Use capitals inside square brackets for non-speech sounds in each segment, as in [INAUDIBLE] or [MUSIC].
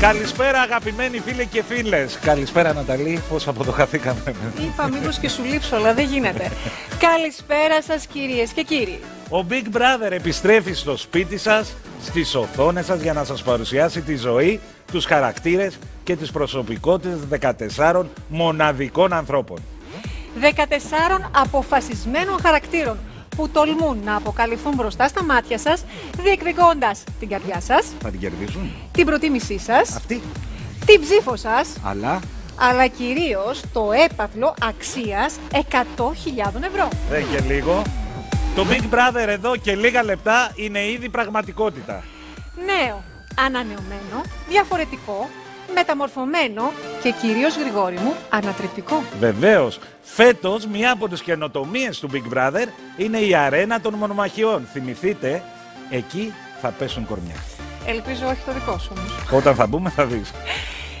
Καλησπέρα αγαπημένοι φίλοι και φίλες. Καλησπέρα Ναταλή, πώς αποδοχαθήκαμε. Είπα μήπως και σου λείψω, αλλά δεν γίνεται. Καλησπέρα σας κυρίες και κύριοι. Ο Big Brother επιστρέφει στο σπίτι σας, στις οθόνες σας για να σας παρουσιάσει τη ζωή, τους χαρακτήρες και τις προσωπικότητες 14 μοναδικών ανθρώπων. 14 αποφασισμένων χαρακτήρων που τολμούν να αποκαλυφθούν μπροστά στα μάτια σας, διεκδικώντας την καρδιά σας, Θα την κερδίσουν. την προτίμησή σας, Αυτή. την ψήφο σας, Αλλά αλλά κυρίως το έπαθλο αξίας 100.000 ευρώ. δεν και λίγο. Το Big Brother εδώ και λίγα λεπτά είναι ήδη πραγματικότητα. Νέο, ανανεωμένο, διαφορετικό, μεταμορφωμένο και κυρίως Γρηγόρη μου, ανατρεπτικό. Βεβαίως, φέτος μία από τις καινοτομίες του Big Brother είναι η αρένα των μονομαχιών. Θυμηθείτε, εκεί θα πέσουν κορμιά. Ελπίζω όχι το δικό σου όμως. Όταν θα μπούμε θα δεις.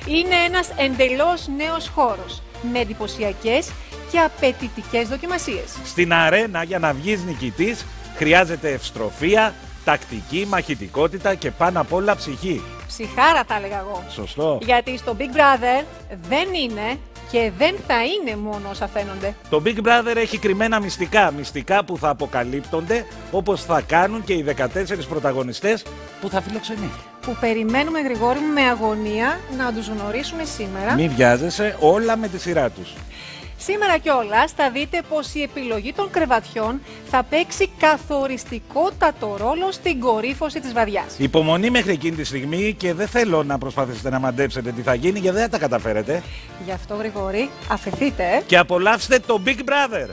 Είναι ένας εντελώς νέος χώρος με εντυπωσιακές και απαιτητικές δοκιμασίες. Στην αρένα για να βγεις νικητής χρειάζεται ευστροφία, τακτική, μαχητικότητα και πάνω απ' όλα ψυχή. Ψυχάρα θα έλεγα εγώ. Σωστό. Γιατί στο Big Brother δεν είναι και δεν θα είναι μόνο όσα φαίνονται. Το Big Brother έχει κρυμμένα μυστικά, μυστικά που θα αποκαλύπτονται όπως θα κάνουν και οι 14 πρωταγωνιστές που θα φιλοξενεί. Που περιμένουμε Γρηγόρη μου με αγωνία να τους γνωρίσουμε σήμερα. Μη βιάζεσαι, όλα με τη σειρά τους. Σήμερα κιόλας θα δείτε πως η επιλογή των κρεβατιών θα παίξει καθοριστικότατο ρόλο στην κορύφωση της βαδιάς. Υπομονή μέχρι εκείνη τη στιγμή και δεν θέλω να προσπαθήσετε να μαντέψετε τι θα γίνει γιατί δεν θα τα καταφέρετε. Γι' αυτό Γρηγόρη αφαιθείτε. ε. Και απολαύστε το Big Brother.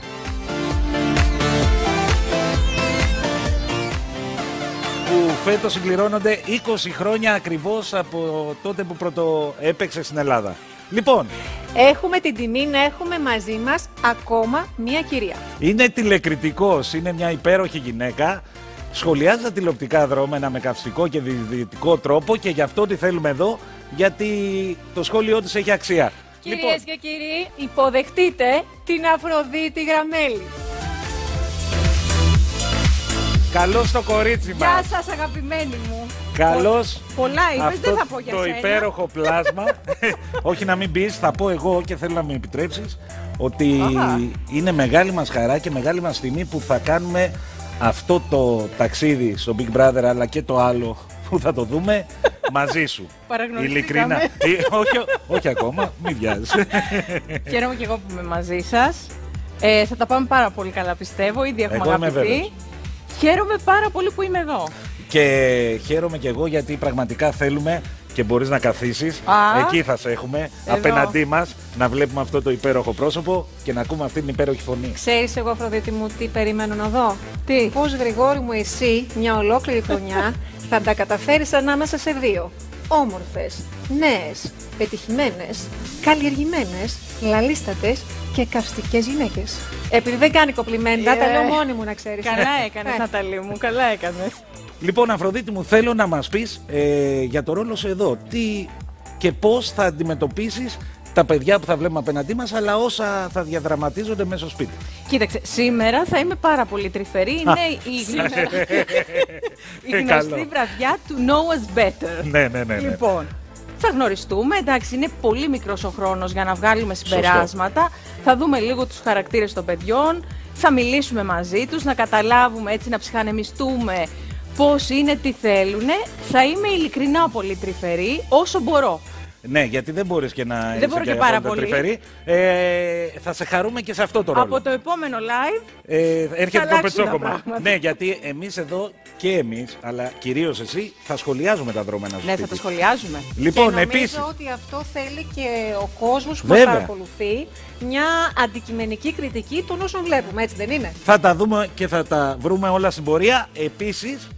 Που φέτος συμπληρώνονται 20 χρόνια ακριβώς από τότε που πρώτο έπαιξε στην Ελλάδα. Λοιπόν, Έχουμε την τιμή να έχουμε μαζί μας ακόμα μία κυρία. είναι τηλεκριτικός, είναι μια υπέροχη γυναίκα. Σχολιάζει τα τηλεοπτικά δρόμενα με καυστικό και διαιτητικό τρόπο και γι' αυτό τη θέλουμε εδώ, γιατί το σχόλιο της έχει αξία. Κυρίες και κύριοι, υποδεχτείτε την Αφροδίτη Γραμμέλη. Καλώς το κορίτσι μας. Γεια σας αγαπημένοι μου. Καλώς Πολλά είπες, αυτό δεν θα πω για το σένα. υπέροχο πλάσμα. [LAUGHS] Όχι να μην πεις, θα πω εγώ και θέλω να με επιτρέψεις ότι Αχα. είναι μεγάλη μας χαρά και μεγάλη μας τιμή που θα κάνουμε αυτό το ταξίδι στο Big Brother αλλά και το άλλο που θα το δούμε [LAUGHS] μαζί σου. Παραγνωριστήκαμε. Ειλικρινά. Ε, όχι, όχι ακόμα, μην βιάζεσαι. [LAUGHS] Χαίρομαι και εγώ που είμαι μαζί σας. Ε, θα τα πάμε πάρα πολύ καλά, πιστεύω. Ήδη έχουμε Εγώ είμαι αγαπηθεί. Βέβαιος. Χαίρομαι πάρα πολύ που είμαι εδώ. και χαίρομαι και εγώ γιατί πραγματικά θέλουμε και μπορείς να καθίσεις. Α. Εκεί θα σε έχουμε, Εδώ. απέναντί μας, να βλέπουμε αυτό το υπέροχο πρόσωπο και να ακούμε αυτή την υπέροχη φωνή. Ξέρεις εγώ Αφροδίτη μου τι περιμένω να δω; Τι; Πώς Γρηγόρη μου εσύ μια ολόκληρη χρονιά [LAUGHS] θα τα καταφέρεις ανάμεσα σε δύο; Όμορφες, νέες, πετυχημένες, καλλιεργημένες, λαλίστατες και καυστικές γυναίκες. Επειδή δεν κάνει κοπλιμέντα, τα Ε, λέω μόνη μου να ξέρεις. Καλά έκανες, Ε. Ναταλή μου, καλά έκανες. Λοιπόν, Αφροδίτη μου, θέλω να μας πεις ε, για το ρόλο σου εδώ. Τι και πώς θα αντιμετωπίσεις τα παιδιά που θα βλέπουμε απέναντί μας, αλλά όσα θα διαδραματίζονται μέσα στο σπίτι. Κοίταξε, σήμερα θα είμαι πάρα πολύ τρυφερή. Είναι η, γνω- [LAUGHS] η Ε, γνωστή καλό. βραδιά του Know Us Better. Ναι, ναι, ναι. ναι. Λοιπόν, θα γνωριστούμε. Εντάξει, είναι πολύ μικρός ο χρόνος για να βγάλουμε συμπεράσματα. Θα δούμε λίγο τους χαρακτήρες των παιδιών. Θα μιλήσουμε μαζί τους, να καταλάβουμε έτσι, να ψυχανεμιστούμε πώς είναι, τι θέλουν. Θα είμαι ειλικρινά πολύ τρυφερή όσο μπορώ. Ναι, γιατί δεν μπορείς και να είσαι μπορώ και πάρα απόλυτα πολύ. τρυφερή. Ε, θα σε χαρούμε και σε αυτό το ρόλο. Από το επόμενο live Ε, έρχεται το αλλάξουν τα πετσόκομα. πράγματα. Ναι, γιατί εμείς εδώ και εμείς, αλλά κυρίως εσύ, θα σχολιάζουμε τα δρόμενα σου ναι, θα σπίτι. τα σχολιάζουμε. Λοιπόν, και νομίζω επίσης, ότι αυτό θέλει και ο κόσμος που μας Βέβαια. παρακολουθεί μια αντικειμενική κριτική των όσων βλέπουμε, έτσι δεν είναι; Θα τα δούμε και θα τα βρούμε όλα στην πορεία. Επίσης,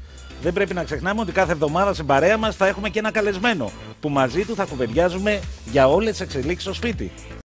δεν πρέπει να ξεχνάμε ότι κάθε εβδομάδα στην παρέα μας θα έχουμε και ένα καλεσμένο που μαζί του θα κουβεντιάζουμε για όλες τις εξελίξεις στο σπίτι.